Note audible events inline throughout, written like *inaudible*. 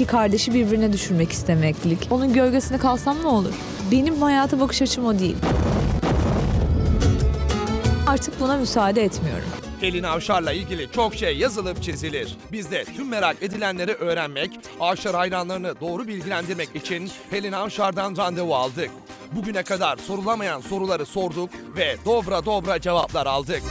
iki kardeşi birbirine düşürmek istemeklik. Onun gölgesinde kalsam ne olur? Benim hayata bakış açım o değil. Artık buna müsaade etmiyorum. Pelin Avşar'la ilgili çok şey yazılıp çizilir. Biz de tüm merak edilenleri öğrenmek, Avşar hayranlarını doğru bilgilendirmek için Pelin Avşar'dan randevu aldık. Bugüne kadar sorulamayan soruları sorduk ve dobra dobra cevaplar aldık.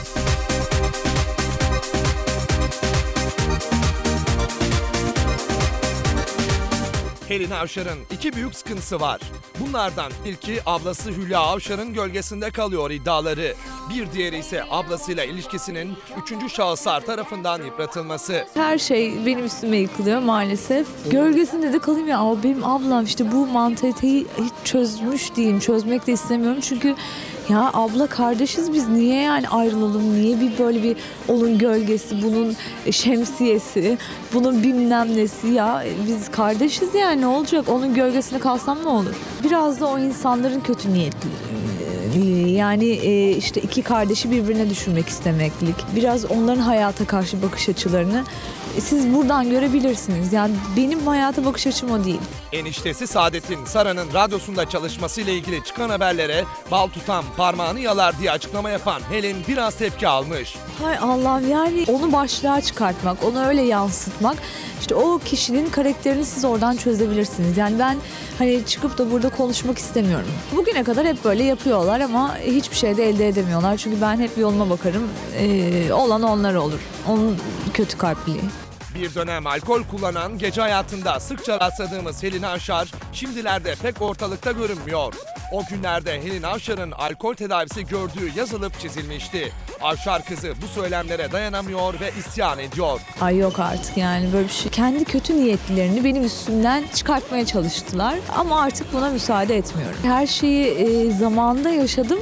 Pelin Avşar'ın iki büyük sıkıntısı var. Bunlardan ilki ablası Hülya Avşar'ın gölgesinde kalıyor iddiaları. Bir diğeri ise ablasıyla ilişkisinin üçüncü şahıslar tarafından yıpratılması. Her şey benim üstüme yıkılıyor maalesef. Gölgesinde de kalayım ya ama benim ablam işte bu mantaliteyi hiç çözmüş değilim. Çözmek de istemiyorum çünkü ya abla kardeşiz biz niye yani ayrılalım? Niye bir böyle bir onun gölgesi, bunun şemsiyesi, bunun bilmem nesi ya biz kardeşiz yani ne olacak? Onun gölgesinde kalsam ne olur? Biraz da o insanların kötü niyetli yani e, işte iki kardeşi birbirine düşürmek istemeklik. Biraz onların hayata karşı bakış açılarını e, siz buradan görebilirsiniz. Yani benim hayata bakış açım o değil. Eniştesi Saadet'in Sara'nın radyosunda çalışmasıyla ilgili çıkan haberlere bal tutan parmağını yalar diye açıklama yapan Helin biraz tepki almış. Hay Allah'ım yani onu başlığa çıkartmak, onu öyle yansıtmak. işte o kişinin karakterini siz oradan çözebilirsiniz. Yani ben hani çıkıp da burada konuşmak istemiyorum. Bugüne kadar hep böyle yapıyorlar ama hiçbir şey de elde edemiyorlar. Çünkü ben hep yoluma bakarım. Ee, olan onlar olur. Onun kötü kalpliliği. Bir dönem alkol kullanan gece hayatında sıkça rastladığımız Helin Avşar şimdilerde pek ortalıkta görünmüyor. O günlerde Helin Avşar'ın alkol tedavisi gördüğü yazılıp çizilmişti. Avşar kızı bu söylemlere dayanamıyor ve isyan ediyor. Ay yok artık yani böyle bir şey. Kendi kötü niyetlerini benim üstümden çıkartmaya çalıştılar. Ama artık buna müsaade etmiyorum. Her şeyi e, zamanında yaşadım.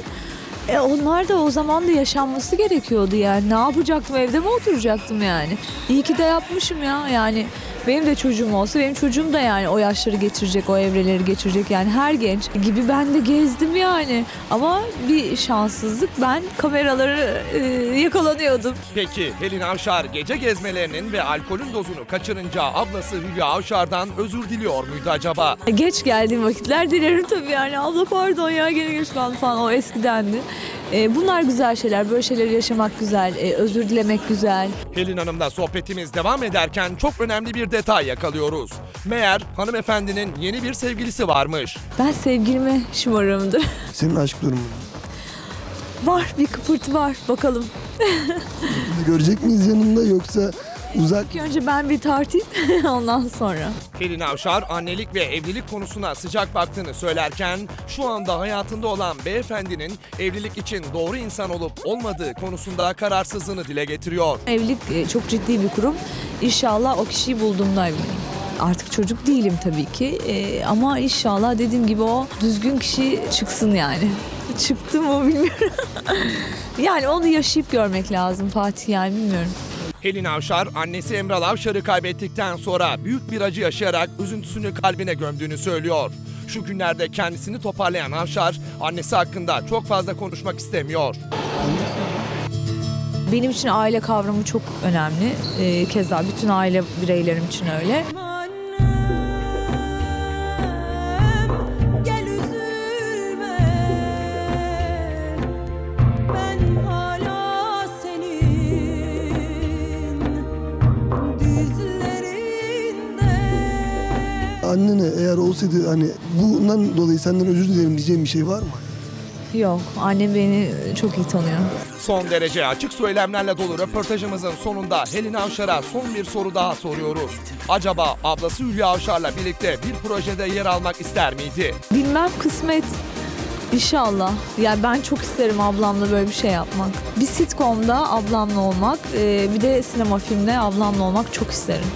E onlar da o zaman da yaşanması gerekiyordu yani. Ne yapacaktım evde mi oturacaktım yani. İyi ki de yapmışım ya yani. Benim de çocuğum olsa benim çocuğum da yani o yaşları geçirecek, o evreleri geçirecek. Yani her genç gibi ben de gezdim yani. Ama bir şanssızlık ben kameraları e, yakalanıyordum. Peki Helin Avşar gece gezmelerinin ve alkolün dozunu kaçırınca ablası Hülya Avşar'dan özür diliyor muydu acaba? Geç geldiğim vakitler dilerim tabii yani. Abla pardon ya gene geç kaldım falan o eskidendi. E, bunlar güzel şeyler. Böyle şeyleri yaşamak güzel. E, özür dilemek güzel. Helin Hanım'la sohbetimiz devam ederken çok önemli bir detay yakalıyoruz. Meğer hanımefendinin yeni bir sevgilisi varmış. Ben sevgilime şımarığımdır. *laughs* Senin aşk durumun. var bir kıpırtı var. Bakalım. *laughs* Görecek miyiz yanında yoksa uzak İlk önce ben bir tartayım *laughs* ondan sonra. Pelin Avşar annelik ve evlilik konusuna sıcak baktığını söylerken şu anda hayatında olan beyefendinin evlilik için doğru insan olup olmadığı konusunda kararsızlığını dile getiriyor. Evlilik e, çok ciddi bir kurum. İnşallah o kişiyi bulduğumda evleneyim. Artık çocuk değilim tabii ki E, ama inşallah dediğim gibi o düzgün kişi çıksın yani. *laughs* Çıktı mı bilmiyorum. *laughs* yani onu yaşayıp görmek lazım Fatih yani bilmiyorum. Helin Avşar annesi Emral Avşar'ı kaybettikten sonra büyük bir acı yaşayarak üzüntüsünü kalbine gömdüğünü söylüyor. Şu günlerde kendisini toparlayan Avşar annesi hakkında çok fazla konuşmak istemiyor. Benim için aile kavramı çok önemli. Ee, keza bütün aile bireylerim için öyle. Annene eğer olsaydı hani bundan dolayı senden özür dilerim diyeceğim bir şey var mı? Yok, annem beni çok iyi tanıyor. Son derece açık söylemlerle dolu röportajımızın sonunda Helin Avşar'a son bir soru daha soruyoruz. Acaba ablası Hülya Avşar'la birlikte bir projede yer almak ister miydi? Bilmem kısmet. İnşallah. Yani ben çok isterim ablamla böyle bir şey yapmak. Bir sitcomda ablamla olmak, e, bir de sinema filmde ablamla olmak çok isterim.